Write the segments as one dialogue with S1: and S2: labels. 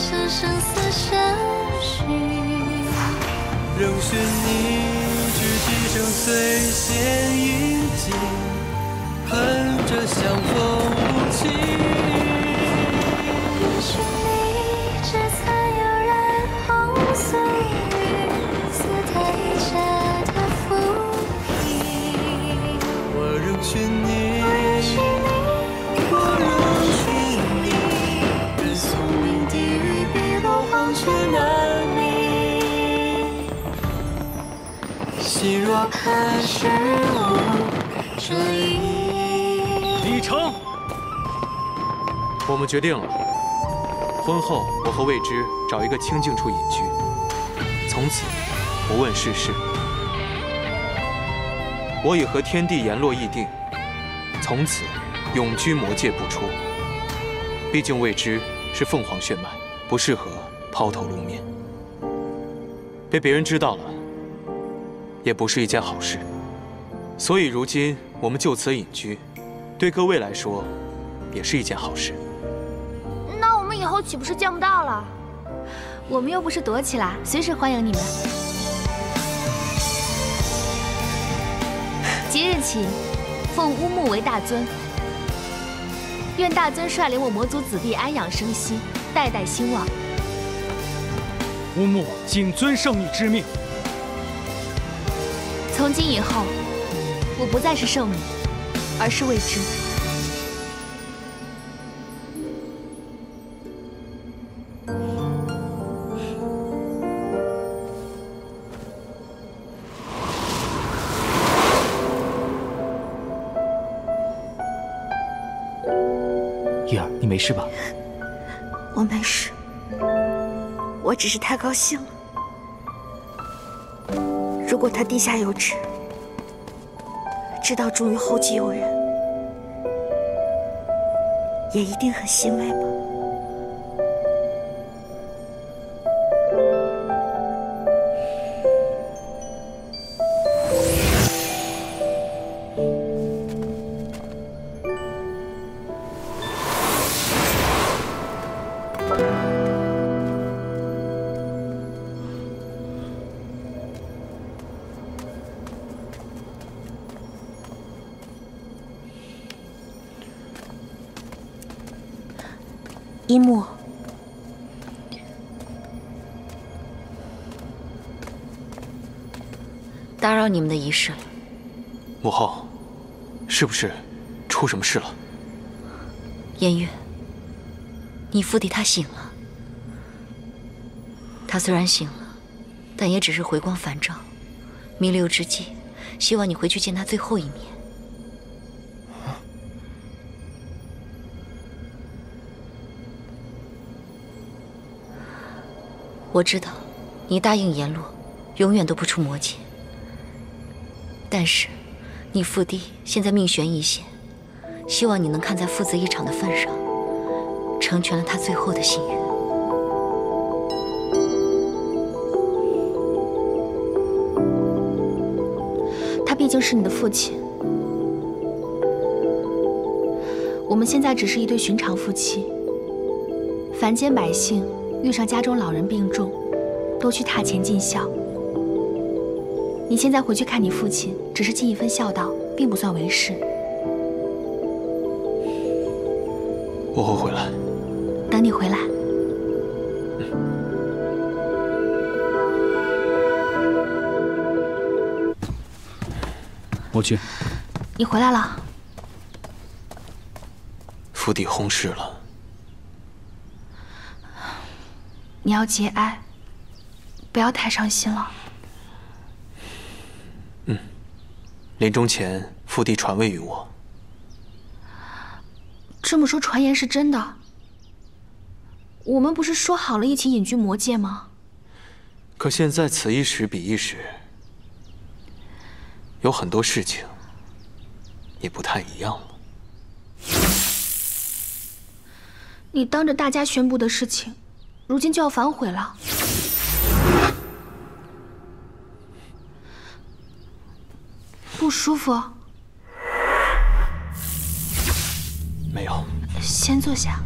S1: 生生死相许仍寻你执棋生碎弦音迹恨着相逢无期
S2: 也你只残下的
S1: 我仍寻你心若开始无这意。
S3: 李成，我们决定了，婚后我和未知找一个清静处隐居，从此不问世事。我已和天地言落议定，从此永居魔界不出。毕竟未知是凤凰血脉，不适合抛头露面，被别人知道了，也不是一件好事。所以如今我们就此隐居，对各位来说，也是一件好事。
S4: 那我们以后岂不是见不到了？
S5: 我们又不是躲起来，随时欢迎你们。即日起，奉乌木为大尊，愿大尊率领我魔族子弟安养生息，代代兴旺。
S6: 乌木谨遵圣女之命。
S5: 从今以后，我不再是圣女，而是未知。
S7: 玉儿，你没事吧？
S2: 我没事，我只是太高兴了。如果他地下有知，知道终于后继有人，也一定很欣慰吧。一木，
S5: 打扰你们的仪式了。
S3: 母后，是不是出什么事了？
S5: 颜月，你父帝他醒了。他虽然醒了，但也只是回光返照。弥留之际，希望你回去见他最后一面。我知道，你答应阎罗，永远都不出魔界。但是，你父帝现在命悬一线，希望你能看在父子一场的份上，成全了他最后的心愿。
S4: 他毕竟是你的父亲，我们现在只是一对寻常夫妻。凡间百姓遇上家中老人病重，都去榻前尽孝。你现在回去看你父亲，只是尽一份孝道，并不算为事。
S3: 我会回来。
S4: 等你回来。
S6: 我去。
S4: 你回来了。
S3: 府邸轰事了，
S4: 你要节哀，不要太伤心了。
S3: 嗯临终前父帝传位于我，
S4: 这么说，传言是真的。我们不是说好了一起隐居魔界吗？
S3: 可现在此一时彼一时，有很多事情也不太一样了。
S4: 你当着大家宣布的事情，如今就要反悔了。不舒服？
S3: 没有。
S4: 先坐下。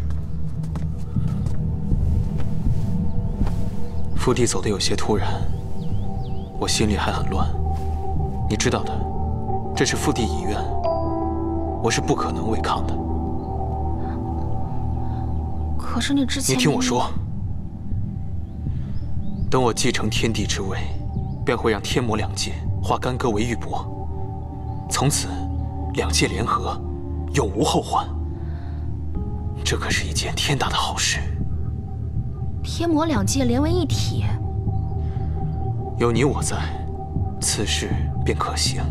S3: 府邸走的有些突然，我心里还很乱。你知道的，这是父帝遗愿，我是不可能违抗的。
S4: 可是你之前……
S3: 你听我说，等我继承天帝之位，便会让天魔两界化干戈为玉帛，从此两界联合，永无后患。这可是一件天大的好事。
S4: 天魔两界连为一体，
S3: 有你我在，此事便可行。